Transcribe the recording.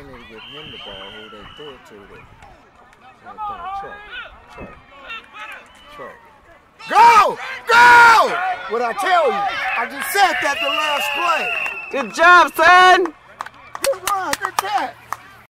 they need to give him the ball who they threw it to. That, like, Chuck. Chuck. Chuck. Go! Go! What I tell you, I just said that the last play. Good job, son! Good run, good catch.